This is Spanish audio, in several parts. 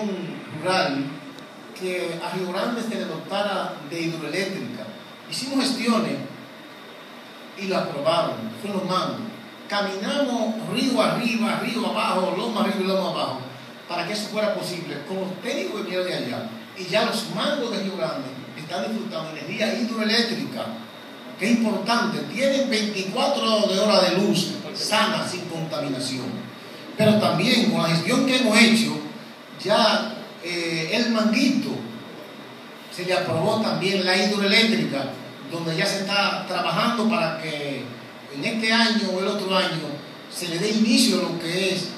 rural que a Río Grande se le dotara de hidroeléctrica. Hicimos gestiones y lo aprobaron, fue lo mando. Caminamos río arriba, río abajo, loma arriba y loma abajo, para que eso fuera posible, con los técnicos que vinieron de allá. Y ya los mangos de Río Grande están disfrutando de energía hidroeléctrica, que importante. Tienen 24 de hora de luz sana, sin contaminación. Pero también con la gestión que hemos hecho, ya eh, el manguito se le aprobó también la hidroeléctrica, donde ya se está trabajando para que en este año o el otro año se le dé inicio a lo que es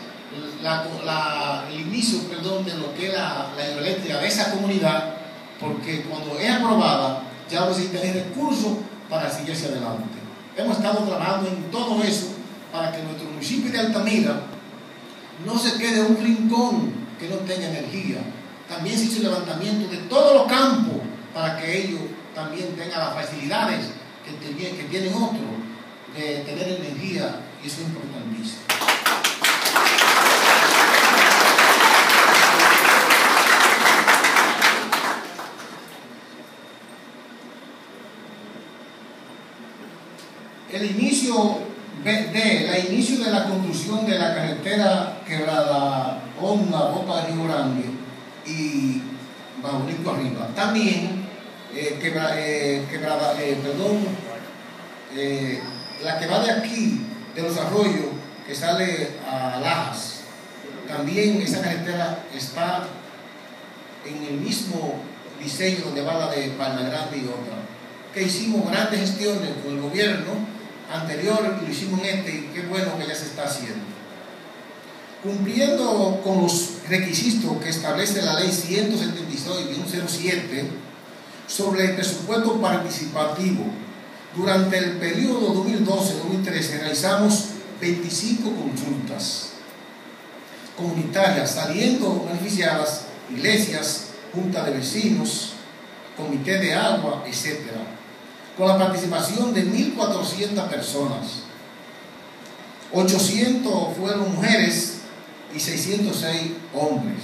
el inicio perdón, de lo que es la, hidroeléctrica de esa comunidad, porque cuando es aprobada ya va a tener recursos para seguirse adelante. Hemos estado trabajando en todo eso para que nuestro municipio de Altamira no se quede un rincón que no tenga energía. También se hizo el levantamiento de todos los campos para que ellos también tengan las facilidades que, tienen otros de tener energía y eso es importantísimo. El inicio de la inicio de la construcción de la carretera quebrada Honda, Boca de Río Grande y Baurico arriba. También eh, eh, quebrada, eh, perdón, la que va de aquí, de los arroyos, que sale a Lajas. También esa carretera está en el mismo diseño donde va la de Palma Grande y otra. Que hicimos grandes gestiones con el gobierno anterior y lo hicimos en este y qué bueno que ya se está haciendo. Cumpliendo con los requisitos que establece la ley 176-07 sobre el presupuesto participativo, durante el periodo 2012-2013 realizamos 25 consultas comunitarias, saliendo beneficiadas iglesias, junta de vecinos, comité de agua, etcétera con la participación de 1.400 personas. 800 fueron mujeres y 606 hombres,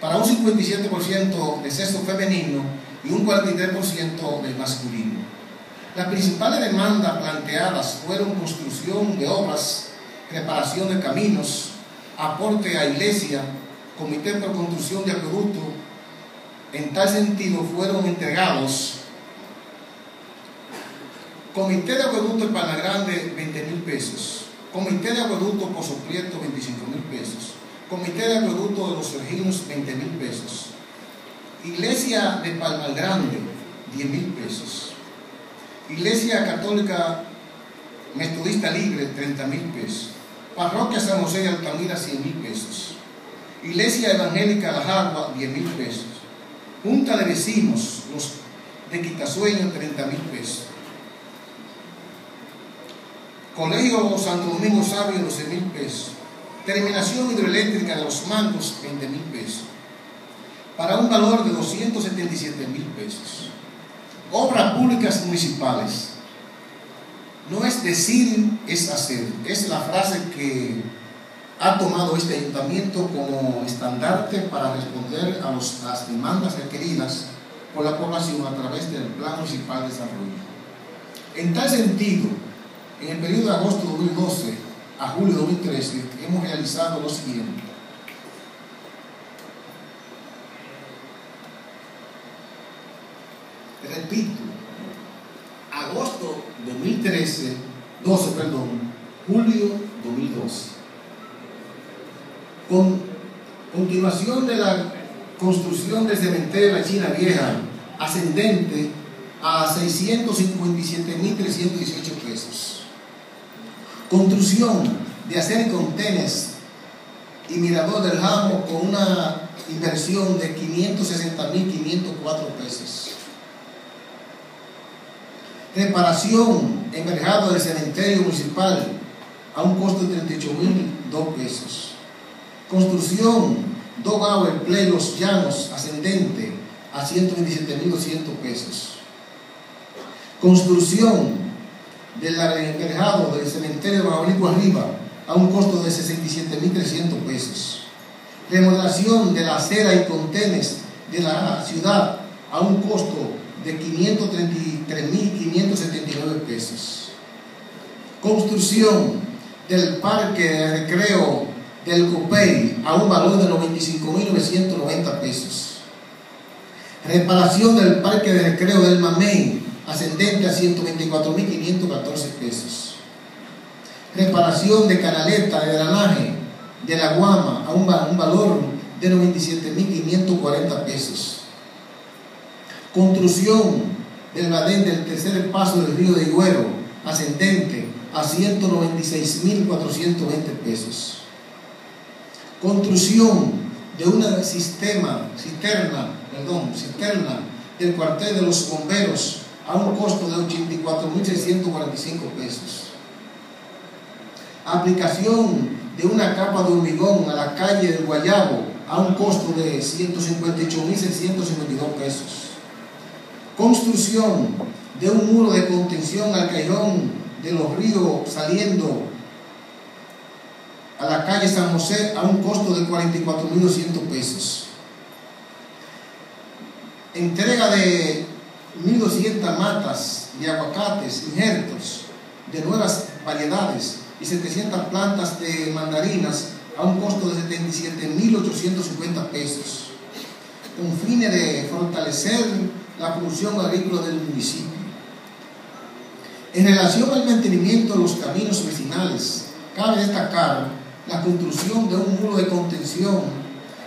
para un 57% de sexo femenino y un 43% de masculino. Las principales demandas planteadas fueron construcción de obras, reparación de caminos, aporte a iglesia, comité por construcción de acueducto. En tal sentido fueron entregados Comité de Acueducto en Grande, 20 mil pesos. Comité de Acueducto Pozo Prieto, 25 mil pesos. Comité de Acueducto de los Serginos, 20 mil pesos. Iglesia de Grande, 10 mil pesos. Iglesia Católica Metodista Libre, 30 mil pesos. Parroquia San José de Altamira, 100 mil pesos. Iglesia Evangélica La Jagua, 10 mil pesos. Junta de Vecinos, los de Quitasueño, 30 mil pesos. Colegio Santo Domingo Sabio, 12 mil pesos. Terminación hidroeléctrica de los mangos, 20 mil pesos. Para un valor de 277 mil pesos. Obras públicas municipales. No es decir, es hacer. Es la frase que ha tomado este ayuntamiento como estandarte para responder a, las demandas requeridas por la población a través del Plan Municipal de Desarrollo. En tal sentido, en el periodo de agosto de 2012 a julio de 2013 hemos realizado lo siguiente. Repito, agosto 2013, 12, perdón, julio 2012. Con continuación de la construcción del cementerio de la China Vieja, ascendente a 657.318 pesos. Construcción de hacer contenes y mirador del ramo con una inversión de 560.504 pesos. Reparación envergado del cementerio municipal a un costo de 38.002 pesos. Construcción dos el Play Los Llanos ascendente a 127.200 pesos. Construcción del enverjado del cementerio de Babalico arriba a un costo de 67.300 pesos. remodelación de la acera y contenes de la ciudad a un costo de 533.579 pesos. Construcción del parque de recreo del COPEI a un valor de 95.990 pesos. Reparación del parque de recreo del Mamey ascendente a 124.514 pesos. Reparación de canaleta de drenaje de la Guama a un, valor de 97.540 pesos. Construcción del badén del tercer paso del río de Higuero, ascendente a 196.420 pesos. Construcción de una sistema, cisterna, perdón, cisterna del cuartel de los bomberos a un costo de 84.645 pesos. Aplicación de una capa de hormigón a la calle del Guayabo a un costo de 158.652 pesos. Construcción de un muro de contención al callejón de los ríos saliendo a la calle San José a un costo de 44.200 pesos. Entrega de 1.200 matas de aguacates injertos de nuevas variedades y 700 plantas de mandarinas a un costo de 77.850 pesos, con fines de fortalecer la producción agrícola del municipio. En relación al mantenimiento de los caminos vecinales, cabe destacar la construcción de un muro de contención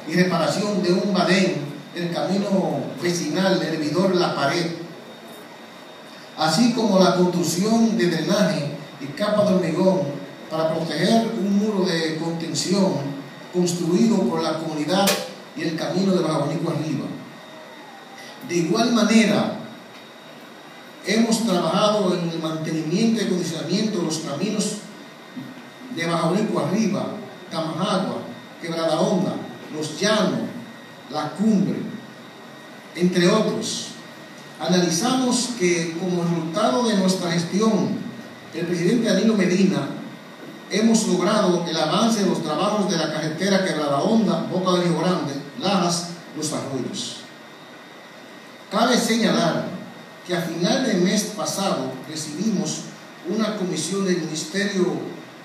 y reparación de un badén del camino vecinal del hervidor La Pared, así como la construcción de drenaje y capa de hormigón para proteger un muro de contención construido por la comunidad y el camino de Bajabonico arriba. De igual manera, hemos trabajado en el mantenimiento y acondicionamiento de los caminos de Bajabonico arriba, Tamajagua, Quebrada Honda, Los Llanos, La Cumbre, entre otros. Analizamos que como resultado de nuestra gestión, el presidente Danilo Medina, hemos logrado el avance de los trabajos de la carretera Quebrada Honda, Boca de Río Grande, Lajas, Los Arroyos. Cabe señalar que a final del mes pasado recibimos una comisión del Ministerio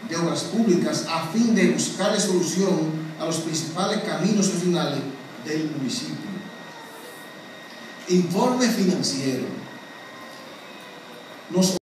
de Obras Públicas a fin de buscar solución a los principales caminos regionales del municipio. Informe financiero. Nos